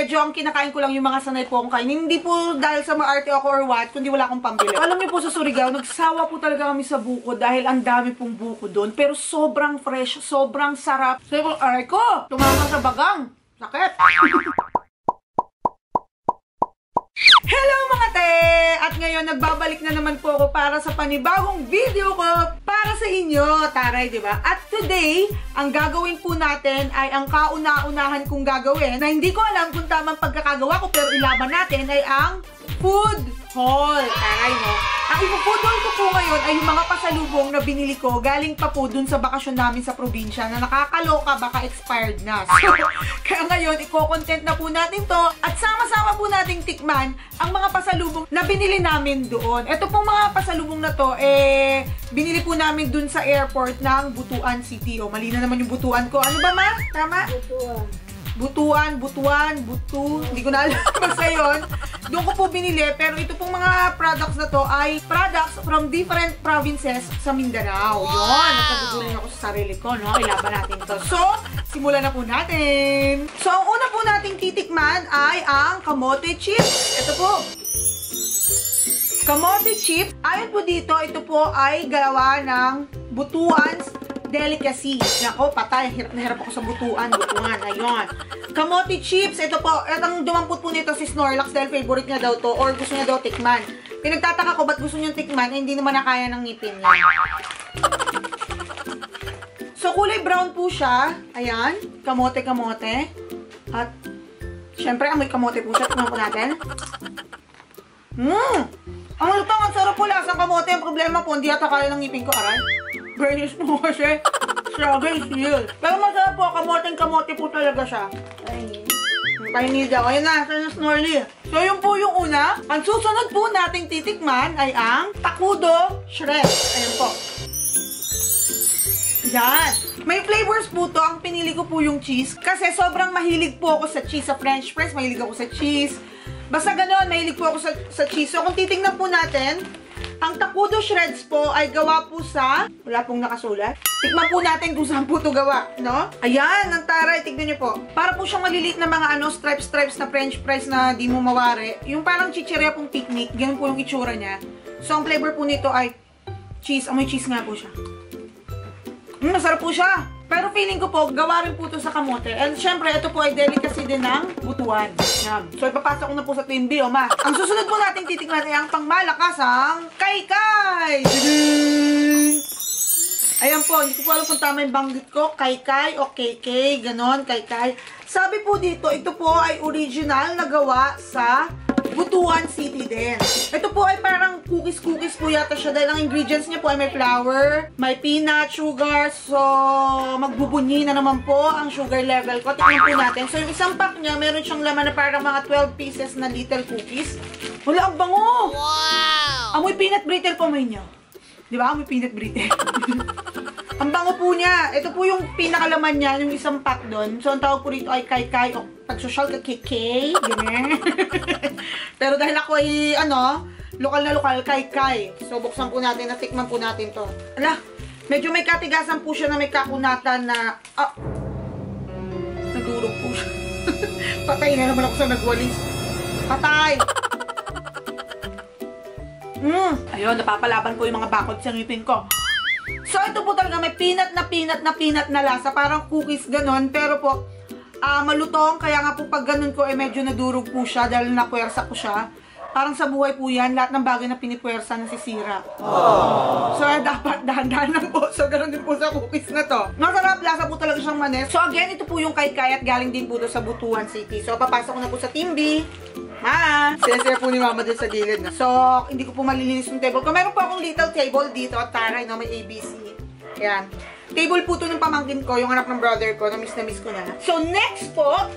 medyo ang kinakain ko lang yung mga sanay po akong kainin. Hindi po dahil sa maarte ako or what, kundi wala akong pambili. Alam niyo po sa Surigao, nagsawa po talaga kami sa buko dahil ang dami pong buko doon. Pero sobrang fresh, sobrang sarap. Sabi ko, aray ko, tumama sa bagang. Sakit. Hello mga te! At ngayon, nagbabalik na naman po ako para sa panibagong video ko para sa inyo, taray, di ba? At today, ang gagawin po natin ay ang kauna-unahan kong gagawin na hindi ko alam kung tamang pagkakagawa ko pero ilaban natin ay ang food haul. Taray, no? Ang ipo-food haul ko po ngayon ay yung mga pasalubong na binili ko galing pa po dun sa bakasyon namin sa probinsya na nakakaloka baka expired na. So, kaya ngayon, i-content na po natin to at sama-sama po nating tikman ang mga pasalubong na binili namin doon. Ito pong mga pasalubong na to, eh, binili po namin dun sa airport ng Butuan City. O, mali na naman yung Butuan ko. Ano ba, ma? Tama? Butuan. Butuan, Butuan, Butu, hindi ko na alam basta yun. Doon ko po binili, pero ito pong mga products na to ay products from different provinces sa Mindanao. Yun, napagugulin ako sa sarili ko, no? Ilaban natin to. So, simulan na po natin. So, ang una po nating titikman ay ang kamote chips. Ito po. Kamote chip, ayon po dito, ito po ay gawa ng Butuan's delicacy. Nako, patay. Hirap na hirap ako sa butuan. Butuan. Ayun. Kamote chips. Ito po. At ang dumampot po nito si Snorlax dahil favorite niya daw to or gusto niya daw tikman. Pinagtataka ko ba't gusto niyang tikman eh, hindi naman nakaya ng ngipin niya. So, kulay brown po siya. Ayan. Kamote-kamote. At, syempre, amoy kamote po siya. Tingnan po natin. Mmm! Ang lutong, ang sarap po lasang kamote. Ang problema po, hindi ata kaya ng ngipin ko. Aray. British po kasi. Strawberry seal. Pero masarap po. Kamoteng-kamote po talaga siya. Ay. Pahingi daw. Ayun na, sa Snorly. So, yun po yung una. Ang susunod po nating titikman ay ang Takudo Shred. Ayun po. Yan. May flavors po to. Ang pinili ko po yung cheese. Kasi sobrang mahilig po ako sa cheese. Sa french fries, mahilig ako sa cheese. Basta ganoon, mahilig po ako sa, sa cheese. So, kung titingnan po natin, ang Takudo Shreds po ay gawa po sa... Wala pong nakasulat. Tikman po natin kung saan po ito gawa, no? Ayan, ang taray. Tignan niyo po. Para po siyang maliliit na mga ano, stripes-stripes na french fries na di mo mawari. Yung parang chichirya pong picnic. Ganun po yung itsura niya. So, ang flavor po nito ay cheese. Amoy cheese nga po siya. Mm, masarap po siya. Pero feeling ko po, gawa rin po ito sa kamote. And syempre, ito po ay delicacy din ng butuan. Yan. So, ipapasok ko na po sa Twin B, o ma. Ang susunod po nating titikman ay ang pangmalakasang kaykay! Ayan po, hindi ko po alam kung tama yung banggit ko. Kaykay o KK, ganon, kaykay. Sabi po dito, ito po ay original na gawa sa Butuan City din. Ito po ay parang cookies-cookies po yata siya dahil ang ingredients niya po ay may flour, may peanut, sugar, so magbubunyi na naman po ang sugar level ko. Tingnan po natin. So yung isang pack niya, meron siyang laman na parang mga 12 pieces na little cookies. Wala, ang bango! Wow! Amoy peanut brittle po may niya. Di ba? Amoy peanut brittle. Ang bango po niya. Ito po yung pinakalaman niya, yung isang pack doon. So, ang tawag po rito ay kai-kai o pag-social ka kikay. Ganyan. Pero dahil ako ay, ano, lokal na lokal, kai-kai. So, buksan po natin, natikman po natin to. Ala, medyo may katigasan po siya na may kakunatan na, ah, nagurog po siya. Patay na naman ako sa nagwalis. Patay! Mm. Ayun, napapalaban po yung mga bakod sa ngipin ko. So, ito po talaga may peanut na peanut na peanut na lasa. Parang cookies ganon. Pero po, ah malutong. Kaya nga po pag ganon ko, eh medyo nadurog po siya dahil napwersa ko siya. Parang sa buhay po yan, lahat ng bagay na pinipwersa nasisira. So, eh, dapat dahan-dahan lang po. So, ganun din po sa cookies na to. Masarap, lasa po talaga siyang manis. So, again, ito po yung kay at galing din po doon sa Butuan City. So, papasok ko na po sa Team B. Ha? Sinesir po ni Mama dun sa gilid. So, hindi ko po malilinis yung table ko. Meron po akong little table dito at taray, no? May ABC. Yan. Table po to ng pamangkin ko, yung anak ng brother ko, na miss na miss ko na. So, next po,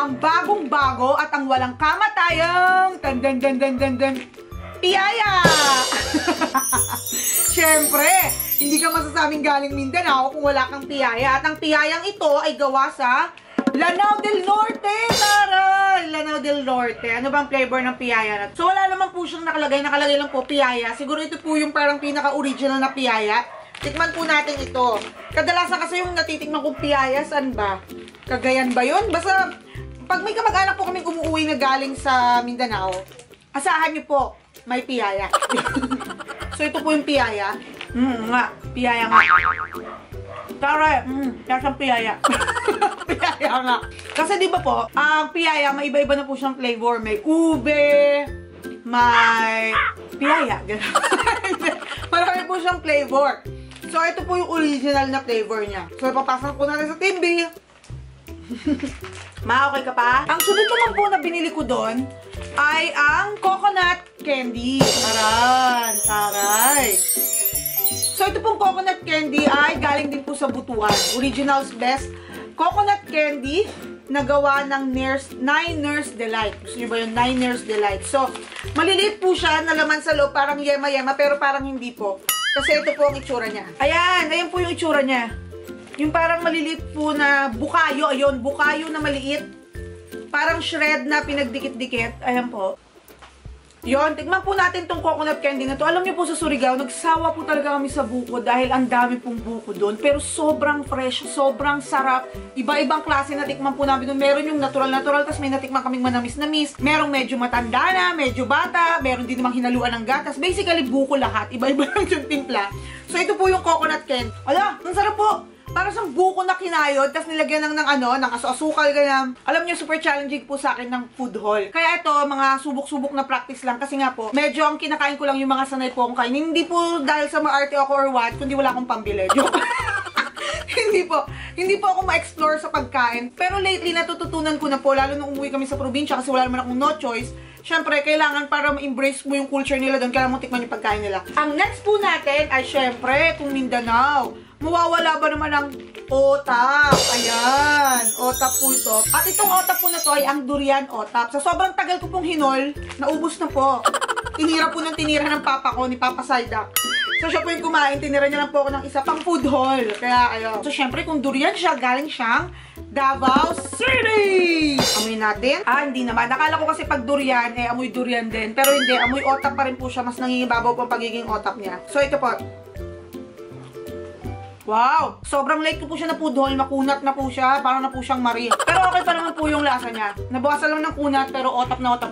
ang bagong-bago at ang walang kamatayang tan dan dan dan dan dan piyaya! Siyempre, hindi ka masasabing galing Mindanao kung wala kang piyaya. At ang piyayang ito ay gawa sa Lanao del Norte! Taray! Lanao del Norte. Ano bang flavor ng piyaya na So, wala naman po siyang nakalagay. Nakalagay lang po piyaya. Siguro ito po yung parang pinaka-original na piyaya. Tikman po natin ito. Kadalasan kasi yung natitikman kong piyaya, saan ba? Cagayan ba yun? Basta, Pag may kamag-anak po kaming umuwi na galing sa Mindanao, asahan niyo po, may piyaya. so, ito po yung piyaya. Mm, nga, piyaya nga. Tara, mm, lasang piyaya. piyaya nga. Kasi di ba po, ang piyaya, may iba-iba na po siyang flavor. May ube, may piyaya. Marami po siyang flavor. So, ito po yung original na flavor niya. So, papasok po natin sa timbi. Ma, okay ka pa? Ang sunod naman po na binili ko doon ay ang coconut candy. Taran, taray. So, ito pong coconut candy ay galing din po sa Butuan. Original's Best Coconut Candy na gawa ng Nurse, Nine Nurse Delight. Gusto niyo ba yung Nine Nurse Delight? So, maliliit po siya na laman sa loob, parang yema-yema, pero parang hindi po. Kasi ito po ang itsura niya. Ayan, ayan po yung itsura niya. Yung parang maliliit po na bukayo, ayun, bukayo na maliit. Parang shred na pinagdikit-dikit. Ayan po. Yon, tignan po natin tong coconut candy na to. Alam niyo po sa Surigao, nagsawa po talaga kami sa buko dahil ang dami pong buko doon. Pero sobrang fresh, sobrang sarap. Iba-ibang klase na tikman po namin doon. Meron yung natural-natural, tapos may natikman kaming manamis-namis. Merong medyo matanda na, medyo bata, meron din namang hinaluan ng gatas. Basically, buko lahat. Iba-iba lang yung timpla. So, ito po yung coconut candy. Ala, ang sarap po! Para sa buko na kinayod, tapos nilagyan ng, ng ano, ng aso-asukal, ganyan. Alam niyo, super challenging po sa akin ng food haul. Kaya ito, mga subok-subok na practice lang, kasi nga po, medyo ang kinakain ko lang yung mga sanay po akong kainin. Hindi po dahil sa maarte ako or what, kundi wala akong pambili. Hindi po. Hindi po ako ma-explore sa pagkain. Pero lately, natututunan ko na po, lalo nung umuwi kami sa probinsya, kasi wala naman akong no choice, syempre, kailangan para ma-embrace mo yung culture nila doon, kailangan mo tikman yung pagkain nila. Ang next po natin ay syempre, itong Mindanao. Mawawala ba naman ang otap? Ayan, otap po ito. At itong otap po na to ay ang durian otap. Sa sobrang tagal ko pong hinol, naubos na po. Tinira po ng tinira ng papa ko, ni Papa Saydak. So, siya po yung kumain, tinira niya lang po ako ng isa pang food haul. Kaya, ayun. So, syempre, kung durian siya, galing siyang Davao City! Amoy natin? Ah, hindi naman. Nakala ko kasi pag durian, eh, amoy durian din. Pero hindi, amoy otap pa rin po siya. Mas nangingibabaw po ang pagiging otap niya. So, ito po. Wow! Sobrang late ko po siya na food haul. Makunat na po siya. Parang na po siyang Marie. Pero okay pa naman po yung lasa niya. Nabawasan lang ng kunat, pero otap na otap.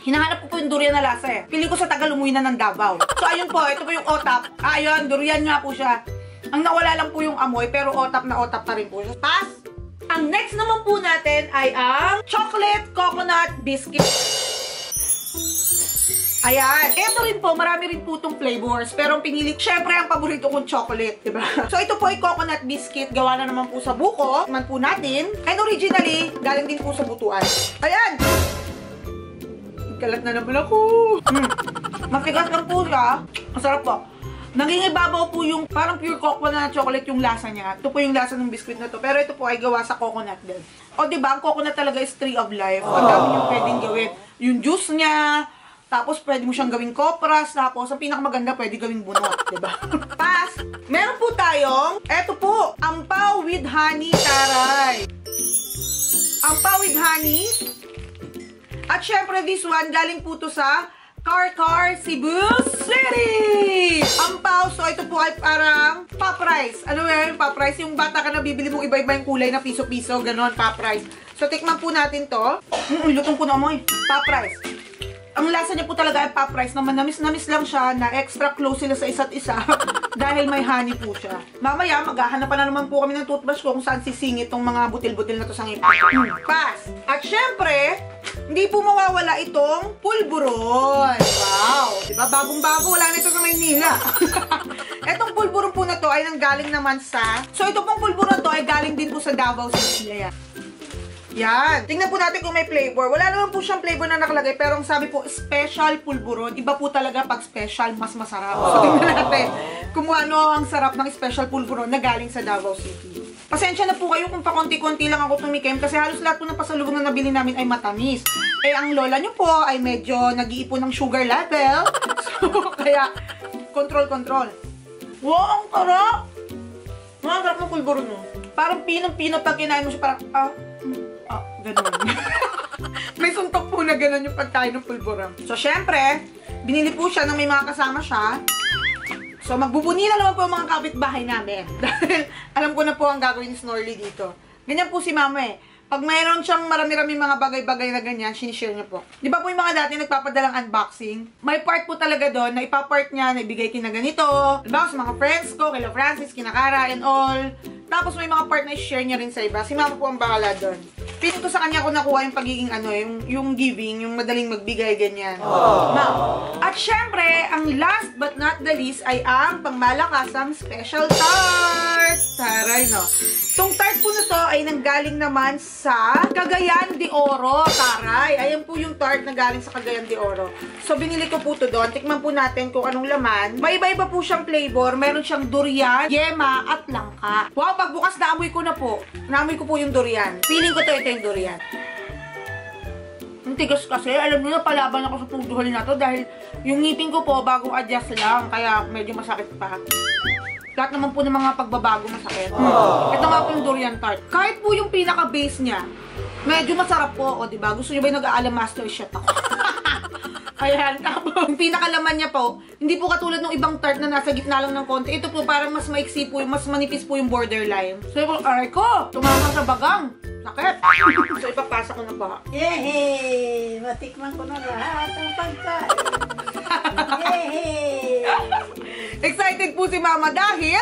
Hinahanap ko po yung durian na lasa eh. Pili ko sa tagal umuwi na ng Davao. So ayun po, ito po yung otap. Ayun, durian nga po siya. Ang nawala lang po yung amoy, pero otap na otap pa rin po siya. Pass! Ang next naman po natin ay ang chocolate coconut biscuit. Ayan. Ito rin po, marami rin po itong flavors. Pero ang pinili, syempre ang paborito kong chocolate, di ba? So ito po ay coconut biscuit. Gawa na naman po sa buko. Man po natin. And originally, galing din po sa butuan. Ayan! Kalat na naman ako. Mm. Matigas lang po siya. Masarap po. Nangingibabaw po yung parang pure coconut chocolate yung lasa niya. Ito po yung lasa ng biscuit na to. Pero ito po ay gawa sa coconut din. O ba ang coconut talaga is tree of life. Ang dami niyong pwedeng gawin. Yung juice niya, tapos pwede mo siyang gawing kopras, tapos ang pinakamaganda pwede gawing bunot, ba? Pass. Meron po tayong eto po, ampaw with honey taray. Ampaw with honey. At syempre this one galing po to sa Car Cebu City! Ampaw, so ito po ay parang pop rice. Ano yun, pop rice? Yung bata ka na bibili mo iba-iba yung kulay na piso-piso, ganon, pop rice. So, tikman po natin to. Mm, lutong po na mo eh. Pop rice. Ang lasa niya po talaga ay pop rice na manamis-namis lang siya na extra close sila sa isa't isa dahil may honey po siya. Mamaya, maghahanap na naman po kami ng toothbrush kung saan sisingit itong mga butil-butil na to sa ngipin. Pass! At syempre, hindi po mawawala itong pulburon. Wow! Diba? Bagong-bago. Wala na ito sa Maynila. Itong pulburon po na to ay nanggaling naman sa... So, ito pong pulburon to ay galing din po sa Davao City. Ayan. Yan. Tingnan po natin kung may flavor. Wala naman po siyang flavor na nakalagay, pero ang sabi po, special pulburon. Iba po talaga pag special, mas masarap. So, tingnan natin kung ano ang sarap ng special pulburon na galing sa Davao City. Pasensya na po kayo kung pakonti-konti lang ako tumikim kasi halos lahat po ng pasalubong na nabili namin ay matamis. Eh, ang lola nyo po ay medyo nag-iipon ng sugar level. So, kaya, control-control. Wow, ang sarap! Ang sarap ng pulburon mo. Parang pinong-pino pag kinain mo siya, parang, ah, Ganun. may suntok po na ganun yung pagkain ng pulburam. So, syempre, binili po siya nang may mga kasama siya. So, magbubuni na naman po ang mga kapitbahay namin. Dahil, alam ko na po ang gagawin ni Snorley dito. Ganyan po si mama eh. Pag mayroon siyang marami-rami mga bagay-bagay na ganyan, sinishare niya po. Di ba po yung mga dati nagpapadalang unboxing? May part po talaga doon na ipapart niya na ibigay kina ganito. Diba sa mga friends ko, kila Francis, kina Kara, and all. Tapos may mga part na share niya rin sa iba. Si mama po ang bahala doon. Piling ko sa kanya ko nakuha yung pagiging ano, yung, yung giving, yung madaling magbigay, ganyan. Ma'am. At syempre, ang last but not the least ay ang pangmalakasang special tart. Taray, no? Itong tart po na to ay nanggaling naman sa Cagayan de Oro. Taray, ayan po yung tart na galing sa Cagayan de Oro. So, binili ko po to doon. Tikman po natin kung anong laman. May iba-iba po siyang flavor. Meron siyang durian, yema, at langka. Wow, pagbukas naamoy ko na po. Naamoy ko po yung durian. Feeling ko to ito yung durian. Ang tigas kasi, alam niyo na palaban ako sa puduhol na to dahil yung ngipin ko po bagong adjust lang, kaya medyo masakit pa. Lahat naman po ng mga pagbabago masakit. Ito nga po yung durian tart. Kahit po yung pinaka-base niya, medyo masarap po, o diba? Gusto niyo ba yung nag-aalam master chef ako? Ayan, tapos yung pinakalaman niya po, hindi po katulad ng ibang tart na nasa gitna lang ng konti. Ito po parang mas maiksi po, mas manipis po yung borderline. So, yung aray ko, tumama sa bagang. Sakit. so, ipapasa ko na po. Yehey! Matikman ko na lahat ng pagkain. Yehey! Excited po si Mama dahil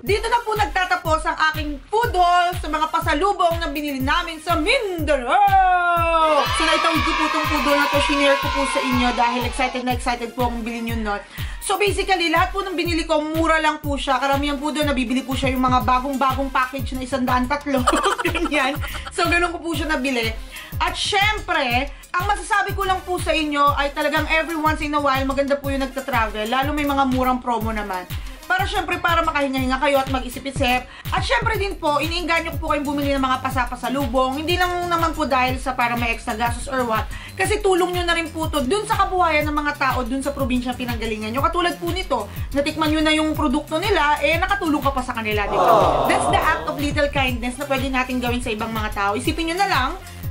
dito na po nagtatapos ang aking food haul sa mga pasalubong na binili namin sa Mindanao! So naitawid ko po itong food haul na to, shinare ko po sa inyo dahil excited na excited po akong bilhin yun nun. So basically, lahat po ng binili ko, mura lang po siya. Karamihan po doon, nabibili po siya yung mga bagong-bagong package na isang daan tatlo. Ganyan. So ganun ko po siya nabili. At syempre, ang masasabi ko lang po sa inyo ay talagang every once in a while, maganda po yung nagta-travel. Lalo may mga murang promo naman. Para syempre, para makahinga-hinga kayo at mag-isip-isip. At syempre din po, iniinganyo ko po kayong bumili ng mga pasapasalubong. Hindi lang naman po dahil sa para may extra gastos or what. Kasi tulong nyo na rin po to dun sa kabuhayan ng mga tao dun sa probinsya pinanggalingan nyo. Katulad po nito, natikman nyo na yung produkto nila, eh nakatulong ka pa sa kanila, di ba? That's the act of little kindness na pwede natin gawin sa ibang mga tao. Isipin nyo na lang,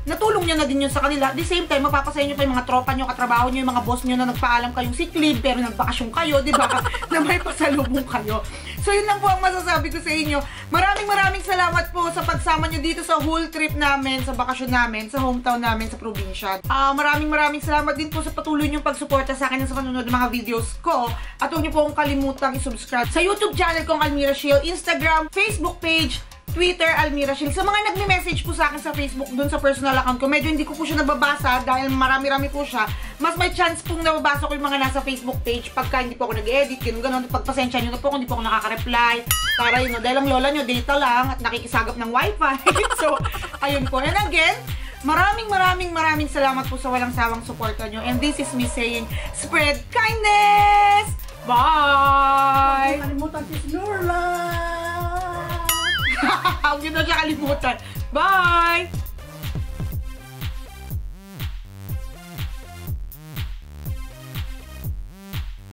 natulong nyo na din yun sa kanila. At the same time, mapapasaya nyo pa yung mga tropa nyo, katrabaho nyo, yung mga boss nyo na nagpaalam kayong sick leave, pero nagbakasyon kayo, di ba? na may pasalubong kayo. So, yun lang po ang masasabi ko sa inyo. Maraming maraming salamat po sa pagsama nyo dito sa whole trip namin, sa bakasyon namin, sa hometown namin, sa probinsya. Ah, maraming maraming salamat din po sa patuloy nyong pagsuporta sa akin sa panunod ng mga videos ko. At huwag nyo po akong kalimutang i-subscribe sa YouTube channel kong Almira Shield, Instagram, Facebook page, Twitter, Almira Shil. Sa mga nagme-message po sa akin sa Facebook, dun sa personal account ko, medyo hindi ko po siya nababasa dahil marami-rami po siya. Mas may chance pong nababasa ko yung mga nasa Facebook page pagka hindi po ako nag-edit, ganun ganun. Pagpasensya nyo na po kung hindi po ako nakaka-reply. Para yun, dahil ang lola nyo, data lang at nakikisagap ng wifi. so, ayun po. And again, Maraming maraming maraming salamat po sa walang sawang suporta nyo. And this is me saying, spread kindness! Bye! Huwag si Snorla! Huwag nyo na siya kalimutan. Bye!